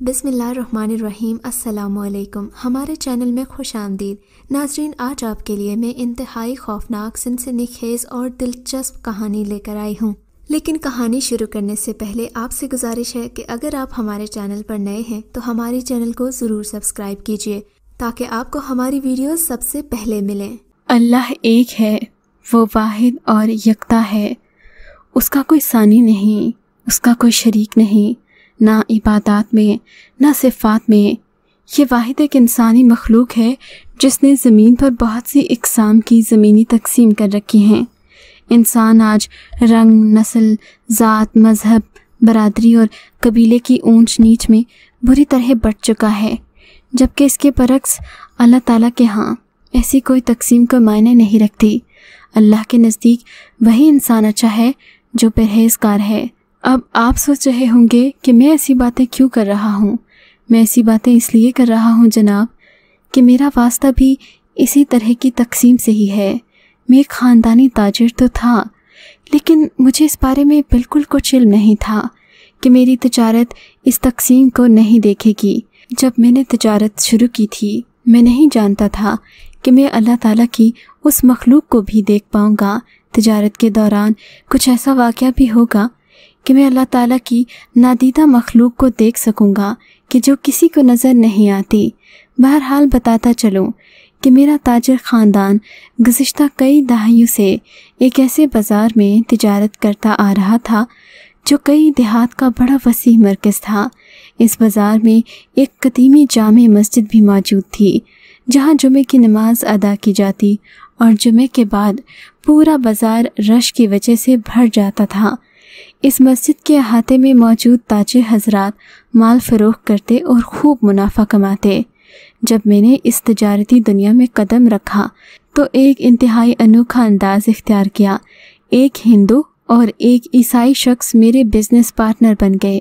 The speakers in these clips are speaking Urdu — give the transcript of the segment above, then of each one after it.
بسم اللہ الرحمن الرحیم، السلام علیکم۔ ہمارے چینل میں خوش آمدید۔ ناظرین، آج آپ کے لیے میں انتہائی خوفناک، سنسنی خیز اور دلچسپ کہانی لے کر آئی ہوں۔ لیکن کہانی شروع کرنے سے پہلے آپ سے گزارش ہے کہ اگر آپ ہمارے چینل پر نئے ہیں تو ہمارے چینل کو ضرور سبسکرائب کیجیے تاکہ آپ کو ہماری ویڈیوز سب سے پہلے ملیں۔ اللہ ایک ہے، وہ واحد اور یکتا ہے۔ اس کا کوئی ثانی نہیں، اس کا کوئی شریک نہیں۔ نہ عبادات میں، نہ صفات میں۔ یہ واحد ایک انسانی مخلوق ہے جس نے زمین پر بہت سی اقسام کی زمینی تقسیم کر رکھی ہیں۔ انسان آج رنگ، نسل، ذات، مذہب، برادری اور قبیلے کی اونچ نیچ میں بری طرح بٹ چکا ہے، جبکہ اس کے برعکس اللہ تعالیٰ کے ہاں ایسی کوئی تقسیم کو معنی نہیں رکھتی۔ اللہ کے نزدیک وہی انسان اچھا ہے جو پرہیز کار ہے۔ اب آپ سوچ رہے ہوں گے کہ میں ایسی باتیں کیوں کر رہا ہوں؟ میں ایسی باتیں اس لیے کر رہا ہوں جناب کہ میرا واسطہ بھی اسی طرح کی تقسیم سے ہی ہے۔ میں ایک خاندانی تاجر تو تھا، لیکن مجھے اس بارے میں بالکل کچھ علم نہیں تھا کہ میری تجارت اس تقسیم کو نہیں دیکھے گی۔ جب میں نے تجارت شروع کی تھی، میں نہیں جانتا تھا کہ میں اللہ تعالیٰ کی اس مخلوق کو بھی دیکھ پاؤں گا۔ تجارت کے دوران کچھ ایسا واقعہ بھی ہوگا کہ میں اللہ تعالیٰ کی نادیدہ مخلوق کو دیکھ سکوں گا کہ جو کسی کو نظر نہیں آتی۔ بہرحال بتاتا چلوں کہ میرا تاجر خاندان گزشتہ کئی دہائیوں سے ایک ایسے بازار میں تجارت کرتا آ رہا تھا جو کئی دیہات کا بڑا وسیع مرکز تھا۔ اس بازار میں ایک قدیمی جامع مسجد بھی موجود تھی، جہاں جمعہ کی نماز ادا کی جاتی اور جمعہ کے بعد پورا بازار رش کی وجہ سے بھر جاتا تھا۔ اس مسجد کے احاطے میں موجود تاجر حضرات مال فروخت کرتے اور خوب منافع کماتے۔ جب میں نے اس تجارتی دنیا میں قدم رکھا، تو ایک انتہائی انوکھا انداز اختیار کیا۔ ایک ہندو اور ایک عیسائی شخص میرے بزنس پارٹنر بن گئے۔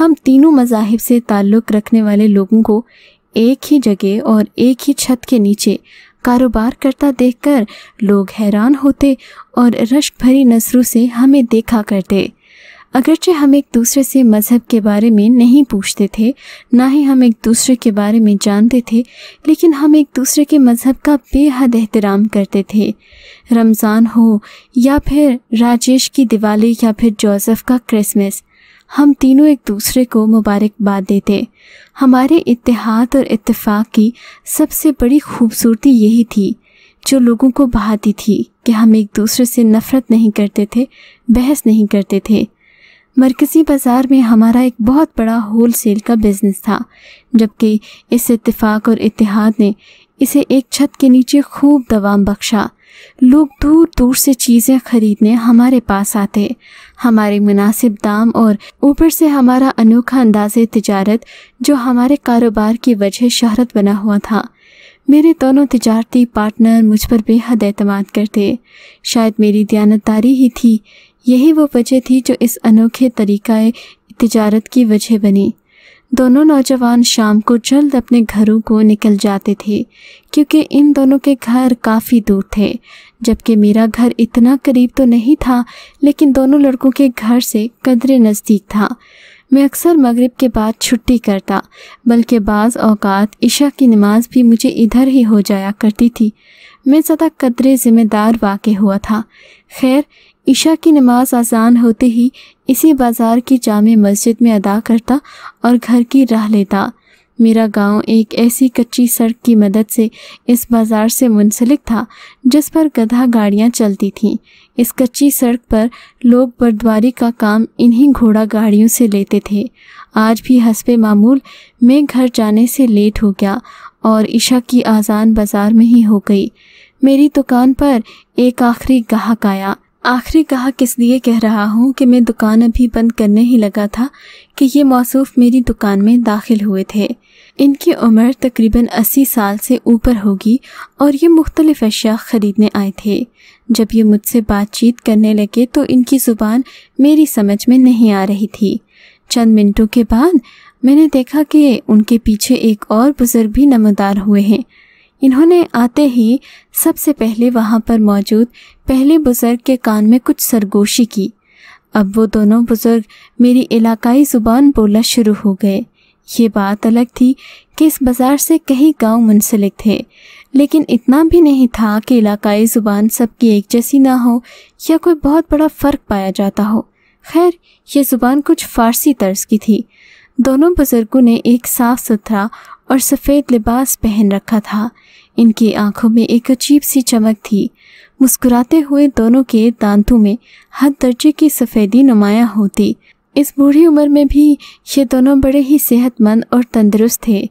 ہم تینوں مذاہب سے تعلق رکھنے والے لوگوں کو ایک ہی جگہ اور ایک ہی چھت کے نیچے کاروبار کرتا دیکھ کر لوگ حیران ہوتے اور رشک بھری نظروں سے ہمیں دیکھا کرتے۔ اگرچہ ہم ایک دوسرے سے مذہب کے بارے میں نہیں پوچھتے تھے، نہ ہی ہم ایک دوسرے کے بارے میں جانتے تھے، لیکن ہم ایک دوسرے کے مذہب کا بے حد احترام کرتے تھے۔ رمضان ہو یا پھر راجیش کی دیوالی یا پھر جوزف کا کرسمس، ہم تینوں ایک دوسرے کو مبارکباد دیتے۔ ہمارے اتحاد اور اتفاق کی سب سے بڑی خوبصورتی یہی تھی، جو لوگوں کو بہاتی تھی کہ ہم ایک دوسرے سے نفرت نہیں کرتے تھے، بحث نہیں کرتے تھے۔ مرکزی بازار میں ہمارا ایک بہت بڑا ہول سیل کا بزنس تھا، جبکہ اس اتفاق اور اتحاد نے اسے ایک چھت کے نیچے خوب دوام بخشا۔ لوگ دور دور سے چیزیں خریدنے ہمارے پاس آتے۔ ہمارے مناسب دام اور اوپر سے ہمارا انوکھا انداز تجارت جو ہمارے کاروبار کی وجہ شہرت بنا ہوا تھا۔ میرے دونوں تجارتی پارٹنر مجھ پر بے حد اعتماد کرتے۔ شاید میری دیانتداری ہی تھی۔ یہی وہ وجہ تھی جو اس انوکھے طریقہ تجارت کی وجہ بنی۔ دونوں نوجوان شام کو جلد اپنے گھروں کو نکل جاتے تھے، کیونکہ ان دونوں کے گھر کافی دور تھے۔ جبکہ میرا گھر اتنا قریب تو نہیں تھا، لیکن دونوں لڑکوں کے گھر سے قدرے نزدیک تھا۔ میں اکثر مغرب کے بعد چھٹی کرتا، بلکہ بعض اوقات عشاء کی نماز بھی مجھے ادھر ہی ہو جایا کرتی تھی۔ میں زیادہ قدرے ذمہ دار واقع ہوا تھا۔ خیر عشاء کی نماز آسان ہوتے ہی اسی بازار کی جامع مسجد میں ادا کرتا اور گھر کی راہ لیتا۔ میرا گاؤں ایک ایسی کچی سڑک کی مدد سے اس بازار سے منسلک تھا جس پر گدھا گاڑیاں چلتی تھیں۔ اس کچی سڑک پر لوگ بردواری کا کام انہی گھوڑا گاڑیوں سے لیتے تھے۔ آج بھی حسب معمول میں گھر جانے سے لیٹ ہو گیا اور عشاء کی آزان بازار میں ہی ہو گئی۔ میری دکان پر ایک آخری گاہک آیا۔ آخری کہا، کس لیے کہہ رہا ہوں کہ میں دکان ابھی بند کرنے ہی لگا تھا کہ یہ موصوف میری دکان میں داخل ہوئے تھے۔ ان کی عمر تقریباً اسی سال سے اوپر ہوگی اور یہ مختلف اشیاء خریدنے آئے تھے۔ جب یہ مجھ سے بات چیت کرنے لگے تو ان کی زبان میری سمجھ میں نہیں آ رہی تھی۔ چند منٹوں کے بعد میں نے دیکھا کہ ان کے پیچھے ایک اور بزرگ بھی نمودار ہوئے ہیں۔ انہوں نے آتے ہی سب سے پہلے وہاں پر موجود پہلے بزرگ کے کان میں کچھ سرگوشی کی۔ اب وہ دونوں بزرگ میری علاقائی زبان بولنا شروع ہو گئے۔ یہ بات الگ تھی کہ اس بازار سے کئی گاؤں منسلک تھے، لیکن اتنا بھی نہیں تھا کہ علاقائی زبان سب کی ایک جیسی نہ ہو یا کوئی بہت بڑا فرق پایا جاتا ہو۔ خیر، یہ زبان کچھ فارسی طرز کی تھی۔ دونوں بزرگوں نے ایک صاف ستھرا اور سفید لباس پہن رکھا تھا۔ ان کی آنکھوں میں ایک عجیب سی چمک تھی۔ مسکراتے ہوئے دونوں کے دانتوں میں حد درجے کی سفیدی نمایاں ہوتی۔ اس بوڑھی عمر میں بھی یہ دونوں بڑے ہی صحت مند اور تندرست تھے۔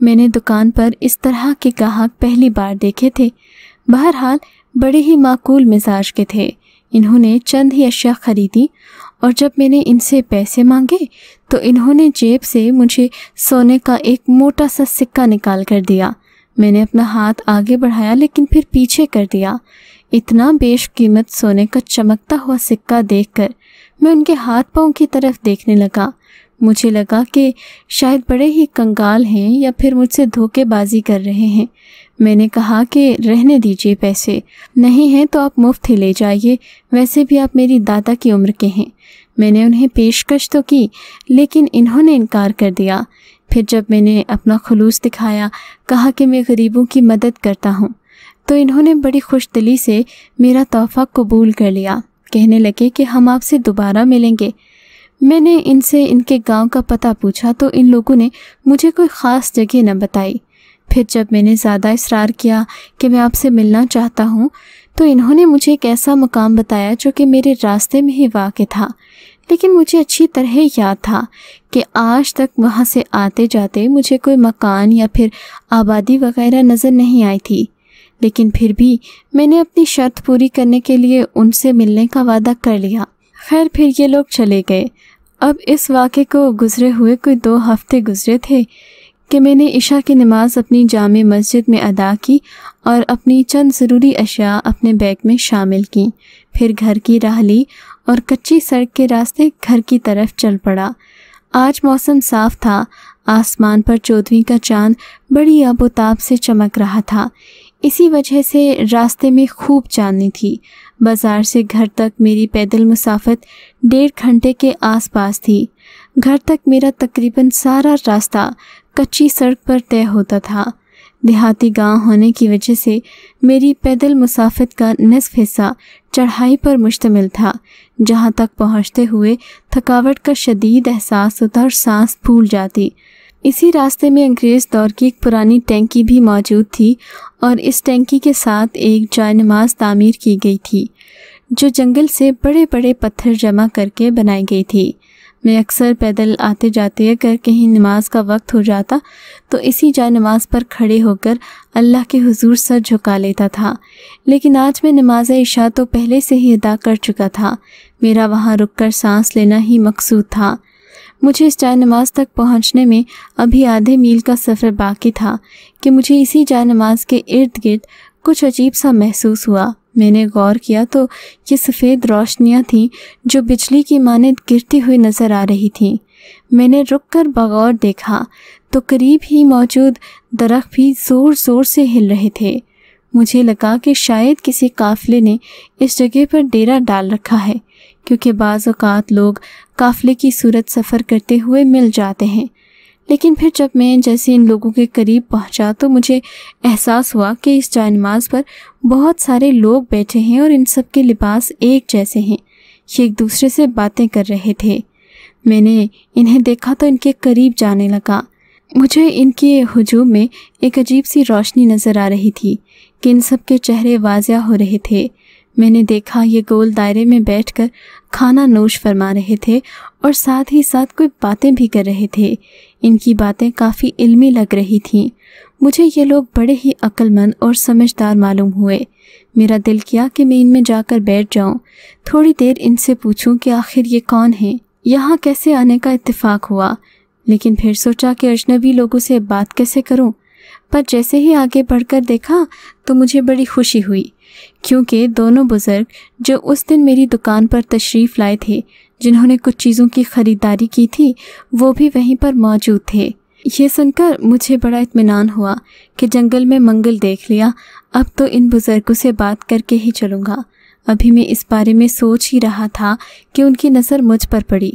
میں نے دکان پر اس طرح کے گاہک پہلی بار دیکھے تھے۔ بہرحال بڑے ہی معقول مزاج کے تھے۔ انہوں نے چند ہی اشیاء خریدی اور جب میں نے ان سے پیسے مانگے تو انہوں نے جیب سے مجھے سونے کا ایک موٹا سا سکہ نکال کر دیا۔ میں نے اپنا ہاتھ آگے بڑھایا لیکن پھر پیچھے کر دیا۔ اتنا بیش قیمت سونے کا چمکتا ہوا سکہ دیکھ کر میں ان کے ہاتھ پاؤں کی طرف دیکھنے لگا۔ مجھے لگا کہ شاید بڑے ہی کنگال ہیں یا پھر مجھ سے دھوکے بازی کر رہے ہیں۔ میں نے کہا کہ رہنے دیجیے پیسے۔ نہیں ہیں تو آپ مفت ہی لے جائیے۔ ویسے بھی آپ میری دادا کی عمر کے ہیں۔ میں نے انہیں پیشکش تو کی لیکن انہوں نے انکار کر دیا۔ پھر جب میں نے اپنا خلوص دکھایا، کہا کہ میں غریبوں کی مدد کرتا ہوں، تو انہوں نے بڑی خوش دلی سے میرا تحفہ قبول کر لیا۔ کہنے لگے کہ ہم آپ سے دوبارہ ملیں گے۔ میں نے ان سے ان کے گاؤں کا پتہ پوچھا تو ان لوگوں نے مجھے کوئی خاص جگہ نہ بتائی۔ پھر جب میں نے زیادہ اصرار کیا کہ میں آپ سے ملنا چاہتا ہوں، تو انہوں نے مجھے ایک ایسا مقام بتایا جو کہ میرے راستے میں ہی واقع تھا۔ لیکن مجھے اچھی طرح یاد تھا کہ آج تک وہاں سے آتے جاتے مجھے کوئی مکان یا پھر آبادی وغیرہ نظر نہیں آئی تھی۔ لیکن پھر بھی میں نے اپنی شرط پوری کرنے کے لیے ان سے ملنے کا وعدہ کر لیا۔ خیر، پھر یہ لوگ چلے گئے۔ اب اس واقعے کو گزرے ہوئے کوئی دو ہفتے گزرے تھے کہ میں نے عشاء کی نماز اپنی جامع مسجد میں ادا کی اور اپنی چند ضروری اشیاء اپنے بیگ میں شامل کیں۔ پھر گھر کی راہ لی اور کچی سڑک کے راستے گھر کی طرف چل پڑا۔ آج موسم صاف تھا۔ آسمان پر چودھویں کا چاند بڑی آب و تاب سے چمک رہا تھا۔ اسی وجہ سے راستے میں خوب چاندنی تھی۔ بازار سے گھر تک میری پیدل مسافت ڈیڑھ گھنٹے کے آس پاس تھی۔ گھر تک میرا تقریباً سارا راستہ کچی سڑک پر طے ہوتا تھا۔ دیہاتی گاؤں ہونے کی وجہ سے میری پیدل مسافت کا نصف حصہ چڑھائی پر مشتمل تھا، جہاں تک پہنچتے ہوئے تھکاوٹ کا شدید احساس ہوتا اور سانس پھول جاتی۔ اسی راستے میں انگریز دور کی ایک پرانی ٹینکی بھی موجود تھی اور اس ٹینکی کے ساتھ ایک جائے نماز تعمیر کی گئی تھی، جو جنگل سے بڑے بڑے پتھر جمع کر کے بنائی گئی تھی۔ میں اکثر پیدل آتے جاتے اگر کہیں نماز کا وقت ہو جاتا تو اسی جائے نماز پر کھڑے ہو کر اللہ کے حضور سر جھکا لیتا تھا۔ لیکن آج میں نماز عشاء تو پہلے سے ہی ادا کر چکا تھا۔ میرا وہاں رک کر سانس لینا ہی مقصود تھا۔ مجھے اس جائے نماز تک پہنچنے میں ابھی آدھے میل کا سفر باقی تھا کہ مجھے اسی جائے نماز کے ارد گرد کچھ عجیب سا محسوس ہوا۔ میں نے غور کیا تو یہ سفید روشنیاں تھیں جو بجلی کی مانند گرتی ہوئی نظر آ رہی تھیں۔ میں نے رک کر بغور دیکھا تو قریب ہی موجود درخت بھی زور زور سے ہل رہے تھے۔ مجھے لگا کہ شاید کسی قافلے نے اس جگہ پر ڈیرا ڈال رکھا ہے، کیونکہ بعض اوقات لوگ قافلے کی صورت سفر کرتے ہوئے مل جاتے ہیں۔ لیکن پھر جب میں جیسے ان لوگوں کے قریب پہنچا تو مجھے احساس ہوا کہ اس جائے نماز پر بہت سارے لوگ بیٹھے ہیں اور ان سب کے لباس ایک جیسے ہیں، یہ ایک دوسرے سے باتیں کر رہے تھے۔ میں نے انہیں دیکھا تو ان کے قریب جانے لگا۔ مجھے ان کے ہجوم میں ایک عجیب سی روشنی نظر آ رہی تھی کہ ان سب کے چہرے واضح ہو رہے تھے۔ میں نے دیکھا یہ گول دائرے میں بیٹھ کر کھانا نوش فرما رہے تھے اور ساتھ ہی ساتھ کوئی باتیں بھی کر رہے تھے۔ ان کی باتیں کافی علمی لگ رہی تھیں۔ مجھے یہ لوگ بڑے ہی عقل مند اور سمجھدار معلوم ہوئے۔ میرا دل کیا کہ میں ان میں جا کر بیٹھ جاؤں۔ تھوڑی دیر ان سے پوچھوں کہ آخر یہ کون ہیں؟ یہاں کیسے آنے کا اتفاق ہوا؟ لیکن پھر سوچا کہ اجنبی لوگوں سے بات کیسے کروں؟ پر جیسے ہی آگے بڑھ کر دیکھا تو مجھے بڑی خوشی ہوئی۔ کیونکہ دونوں بزرگ جو اس دن میری دکان پر تشریف لائے تھے، جنہوں نے کچھ چیزوں کی خریداری کی تھی، وہ بھی وہیں پر موجود تھے۔ یہ سن کر مجھے بڑا اطمینان ہوا کہ جنگل میں منگل دیکھ لیا۔ اب تو ان بزرگوں سے بات کر کے ہی چلوں گا۔ ابھی میں اس بارے میں سوچ ہی رہا تھا کہ ان کی نظر مجھ پر پڑی۔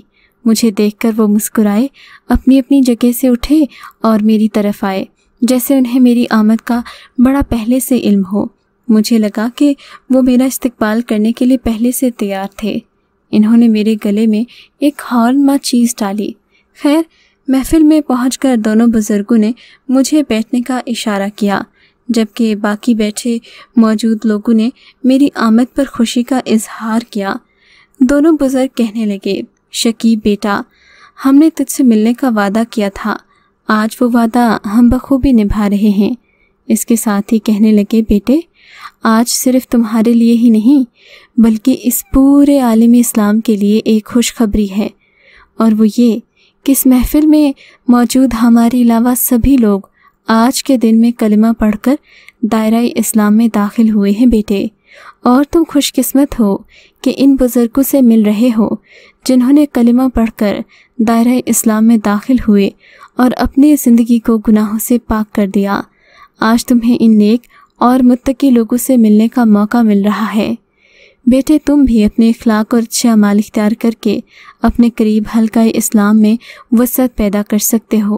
مجھے دیکھ کر وہ مسکرائے، اپنی اپنی جگہ سے اٹھے اور میری طرف آئے، جیسے انہیں میری آمد کا بڑا پہلے سے علم ہو۔ مجھے لگا کہ وہ میرا استقبال کرنے کے لیے پہلے سے تیار تھے۔ انہوں نے میرے گلے میں ایک ہال ماں چیز ڈالی۔ خیر، محفل میں پہنچ کر دونوں بزرگوں نے مجھے بیٹھنے کا اشارہ کیا، جبکہ باقی بیٹھے موجود لوگوں نے میری آمد پر خوشی کا اظہار کیا۔ دونوں بزرگ کہنے لگے، شکیب بیٹا، ہم نے تجھ سے ملنے کا وعدہ کیا تھا۔ آج وہ وعدہ ہم بخوبی نبھا رہے ہیں۔ اس کے ساتھ ہی کہنے لگے، بیٹے، آج صرف تمہارے لیے ہی نہیں، بلکہ اس پورے عالم اسلام کے لیے ایک خوشخبری ہے۔ اور وہ یہ کہ اس محفل میں موجود ہمارے علاوہ سبھی لوگ آج کے دن میں کلمہ پڑھ کر دائرہ اسلام میں داخل ہوئے ہیں، بیٹے۔ اور تم خوش قسمت ہو کہ ان بزرگوں سے مل رہے ہو، جنہوں نے کلمہ پڑھ کر دائرہ اسلام میں داخل ہوئے اور اپنی زندگی کو گناہوں سے پاک کر دیا۔ آج تمہیں ان نیک اور متقی لوگوں سے ملنے کا موقع مل رہا ہے۔ بیٹے، تم بھی اپنے اخلاق اور اچھا مال اختیار کر کے اپنے قریب حلقہ اسلام میں وسعت پیدا کر سکتے ہو۔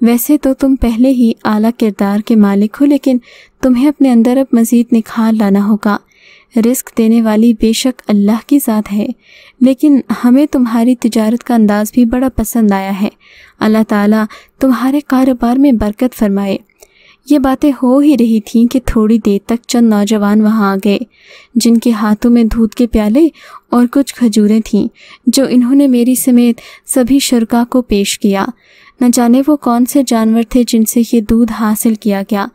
ویسے تو تم پہلے ہی اعلیٰ کردار کے مالک ہو، لیکن تمہیں اپنے اندر اب مزید نکھار لانا ہوگا۔ رزق دینے والی بے شک اللہ کی ذات ہے، لیکن ہمیں تمہاری تجارت کا انداز بھی بڑا پسند آیا ہے۔ اللہ تعالیٰ تمہارے کاروبار میں برکت فرمائے۔ یہ باتیں ہو ہی رہی تھیں کہ تھوڑی دیر تک چند نوجوان وہاں آ گئے، جن کے ہاتھوں میں دودھ کے پیالے اور کچھ کھجوریں تھیں، جو انہوں نے میری سمیت سبھی شرکا کو پیش کیا۔ نہ جانے وہ کون سے جانور تھے جن سے یہ دودھ حاصل کیا گیا۔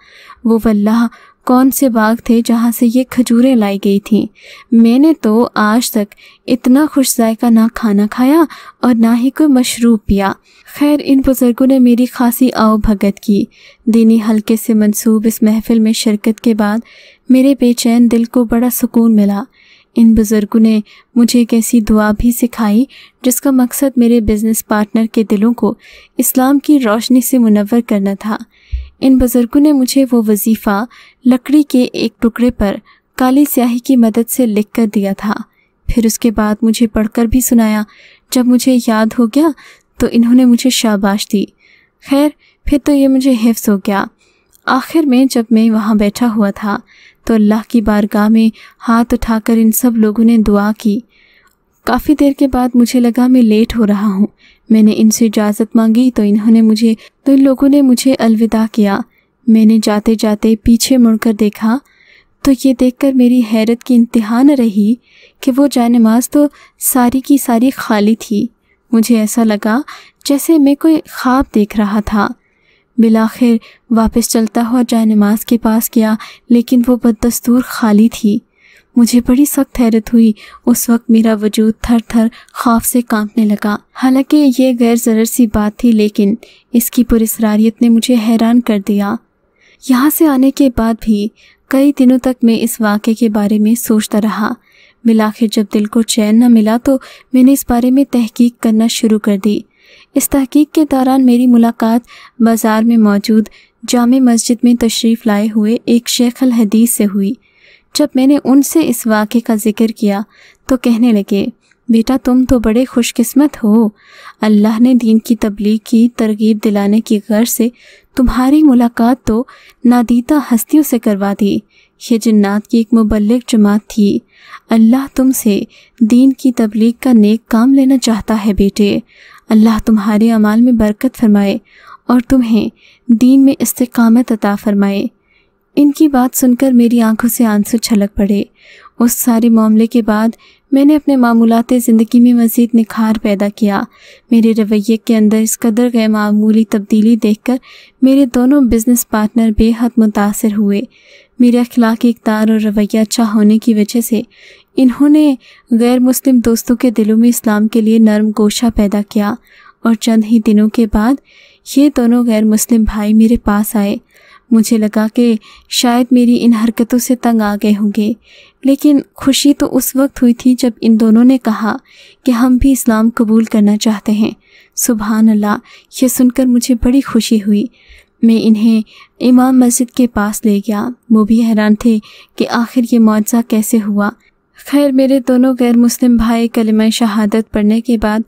وہ واللہ کون سے باغ تھے جہاں سے یہ کھجوریں لائی گئی تھیں؟ میں نے تو آج تک اتنا خوش ذائقہ نہ کھانا کھایا اور نہ ہی کوئی مشروب پیا۔ خیر، ان بزرگوں نے میری خاصی آؤ بھگت کی۔ دینی حلقے سے منسوب اس محفل میں شرکت کے بعد میرے بے چین دل کو بڑا سکون ملا۔ ان بزرگوں نے مجھے ایک ایسی دعا بھی سکھائی جس کا مقصد میرے بزنس پارٹنر کے دلوں کو اسلام کی روشنی سے منور کرنا تھا۔ ان بزرگوں نے مجھے وہ وظیفہ لکڑی کے ایک ٹکڑے پر کالی سیاہی کی مدد سے لکھ کر دیا تھا۔ پھر اس کے بعد مجھے پڑھ کر بھی سنایا۔ جب مجھے یاد ہو گیا تو انہوں نے مجھے شاباش دی۔ خیر، پھر تو یہ مجھے حفظ ہو گیا۔ آخر میں جب میں وہاں بیٹھا ہوا تھا تو اللہ کی بارگاہ میں ہاتھ اٹھا کر ان سب لوگوں نے دعا کی۔ کافی دیر کے بعد مجھے لگا میں لیٹ ہو رہا ہوں۔ میں نے ان سے اجازت مانگی تو انہوں نے مجھے تو ان لوگوں نے مجھے الوداع کیا۔ میں نے جاتے جاتے پیچھے مڑ کر دیکھا۔ تو یہ دیکھ کر میری حیرت کی انتہا نہ رہی کہ وہ جائے نماز تو ساری کی ساری خالی تھی۔ مجھے ایسا لگا جیسے میں کوئی خواب دیکھ رہا تھا۔ بلاخر واپس چلتا ہوا جائے نماز کے پاس گیا، لیکن وہ بدستور خالی تھی۔ مجھے بڑی سخت حیرت ہوئی۔ اس وقت میرا وجود تھر تھر خوف سے کانپنے لگا۔ حالانکہ یہ غیر ضرر سی بات تھی، لیکن اس کی پرسراریت نے مجھے حیران کر دیا۔ یہاں سے آنے کے بعد بھی کئی دنوں تک میں اس واقعے کے بارے میں سوچتا رہا۔ بلاخر جب دل کو چین نہ ملا تو میں نے اس بارے میں تحقیق کرنا شروع کر دی۔ اس تحقیق کے دوران میری ملاقات بازار میں موجود جامع مسجد میں تشریف لائے ہوئے ایک شیخ الحدیث سے ہوئی۔ جب میں نے ان سے اس واقعے کا ذکر کیا تو کہنے لگے، بیٹا، تم تو بڑے خوش قسمت ہو۔ اللہ نے دین کی تبلیغ کی، ترغیب دلانے کی غرض سے تمہاری ملاقات تو نادیدہ ہستیوں سے کروا دی۔ یہ جنات کی ایک مبلغ جماعت تھی۔ اللہ تم سے دین کی تبلیغ کا نیک کام لینا چاہتا ہے بیٹے۔ اللہ تمہارے اعمال میں برکت فرمائے اور تمہیں دین میں استقامت عطا فرمائے۔ ان کی بات سن کر میری آنکھوں سے آنسو چھلک پڑے۔ اس سارے معاملے کے بعد میں نے اپنے معمولات زندگی میں مزید نکھار پیدا کیا۔ میرے رویے کے اندر اس قدر غیر معمولی تبدیلی دیکھ کر میرے دونوں بزنس پارٹنر بے حد متاثر ہوئے۔ میرے اخلاقی اقدار اور رویہ اچھا ہونے کی وجہ سے انہوں نے غیر مسلم دوستوں کے دلوں میں اسلام کے لیے نرم گوشہ پیدا کیا اور چند ہی دنوں کے بعد یہ دونوں غیر مسلم بھائی میرے پاس آئے۔ مجھے لگا کہ شاید میری ان حرکتوں سے تنگ آ گئے ہوں گے۔ لیکن خوشی تو اس وقت ہوئی تھی جب ان دونوں نے کہا کہ ہم بھی اسلام قبول کرنا چاہتے ہیں۔ سبحان اللہ، یہ سن کر مجھے بڑی خوشی ہوئی۔ میں انہیں امام مسجد کے پاس لے گیا۔ وہ بھی حیران تھے کہ آخر یہ معاوضہ کیسے ہوا۔ خیر، میرے دونوں غیر مسلم بھائی کلمہ شہادت پڑھنے کے بعد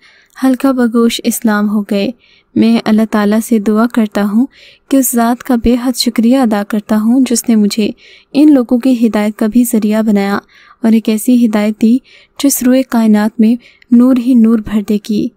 ہلکا بگوش اسلام ہو گئے۔ میں اللہ تعالیٰ سے دعا کرتا ہوں کہ اس ذات کا بے حد شکریہ ادا کرتا ہوں جس نے مجھے ان لوگوں کی ہدایت کا بھی ذریعہ بنایا اور ایک ایسی ہدایت دی جس روئے کائنات میں نور ہی نور بھر دے کی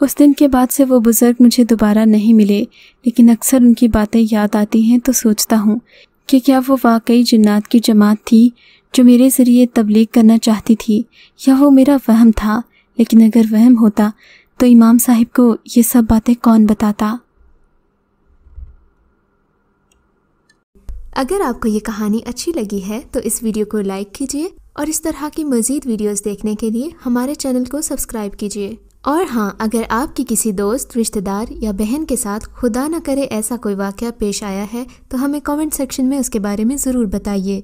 اس دن کے بعد سے وہ بزرگ مجھے دوبارہ نہیں ملے، لیکن اکثر ان کی باتیں یاد آتی ہیں تو سوچتا ہوں کہ کیا وہ واقعی جنات کی جماعت تھی جو میرے ذریعے تبلیغ کرنا چاہتی تھی یا وہ میرا وہم تھا۔ لیکن اگر وہم ہوتا تو امام صاحب کو یہ سب باتیں کون بتاتا؟ اگر آپ کو یہ کہانی اچھی لگی ہے تو اس ویڈیو کو لائک کیجیے اور اس طرح کی مزید ویڈیوز دیکھنے کے لیے ہمارے چینل کو سبسکرائب کیجیے اور ہاں اگر آپ کی کسی دوست، رشتہ دار یا بہن کے ساتھ خدا نہ کرے ایسا کوئی واقعہ پیش آیا ہے تو ہمیں کامنٹ سیکشن میں اس کے بارے میں ضرور بتائیے۔